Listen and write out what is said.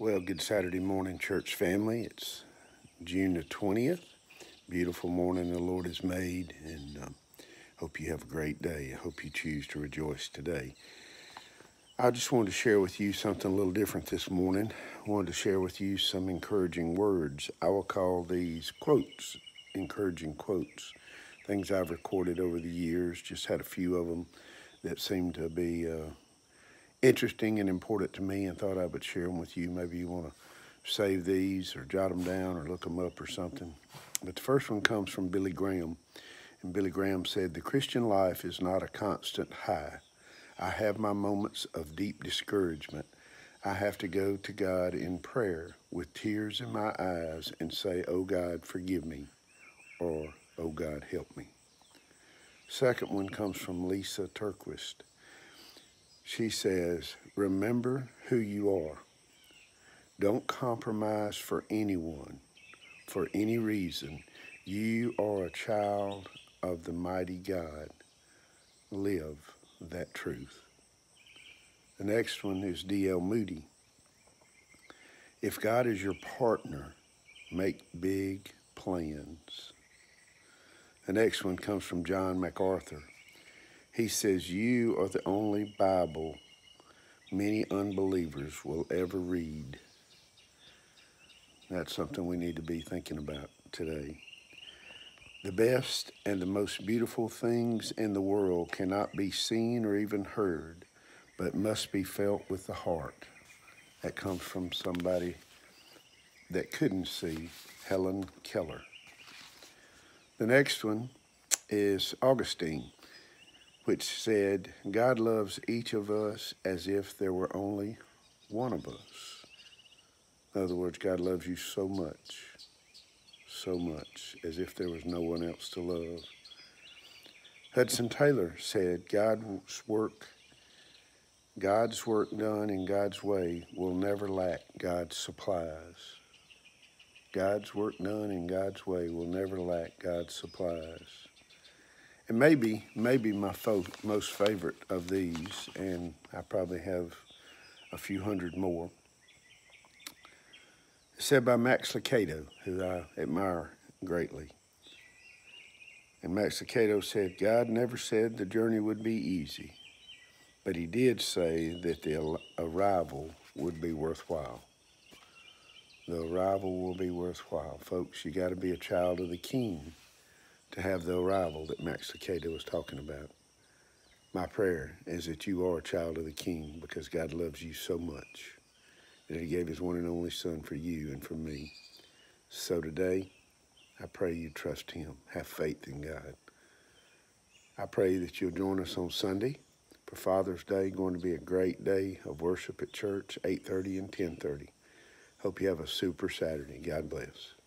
Well, good Saturday morning, church family. It's June the 20th. Beautiful morning the Lord has made, and um, hope you have a great day. I hope you choose to rejoice today. I just wanted to share with you something a little different this morning. I wanted to share with you some encouraging words. I will call these quotes, encouraging quotes, things I've recorded over the years. Just had a few of them that seem to be uh, interesting and important to me and thought I would share them with you. Maybe you want to save these or jot them down or look them up or something. But the first one comes from Billy Graham. And Billy Graham said, The Christian life is not a constant high. I have my moments of deep discouragement. I have to go to God in prayer with tears in my eyes and say, Oh God, forgive me, or Oh God, help me. Second one comes from Lysa TerKeurst. She says, Remember who you are. Don't compromise for anyone, for any reason. You are a child of the mighty God. Live that truth. The next one is D.L. Moody. If God is your partner, make big plans. The next one comes from John MacArthur. He says, You are the only Bible many unbelievers will ever read. That's something we need to be thinking about today. The best and the most beautiful things in the world cannot be seen or even heard, but must be felt with the heart. That comes from somebody that couldn't see, Helen Keller. The next one is Augustine which said, God loves each of us as if there were only one of us. In other words, God loves you so much, so much, as if there was no one else to love. Hudson Taylor said, God's work, God's work done in God's way will never lack God's supplies. God's work done in God's way will never lack God's supplies. And maybe, maybe my most favorite of these, and I probably have a few hundred more, said by Max Lucado, who I admire greatly. And Max Lucado said, God never said the journey would be easy, but he did say that the arrival would be worthwhile. The arrival will be worthwhile. Folks, you got to be a child of the king to have the arrival that Max Lucado was talking about. My prayer is that you are a child of the King because God loves you so much that he gave his one and only son for you and for me. So today, I pray you trust him. Have faith in God. I pray that you'll join us on Sunday for Father's Day. Going to be a great day of worship at church, 8.30 and 10.30. Hope you have a super Saturday. God bless.